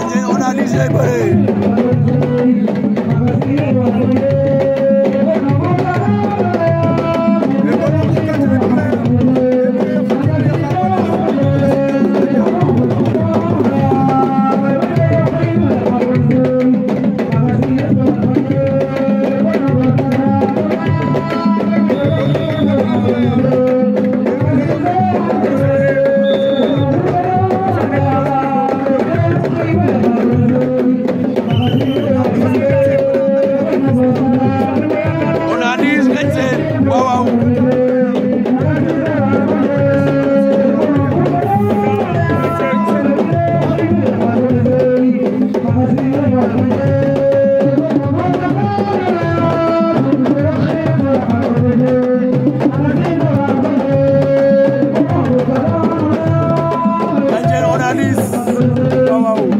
on a liggéey bëre follow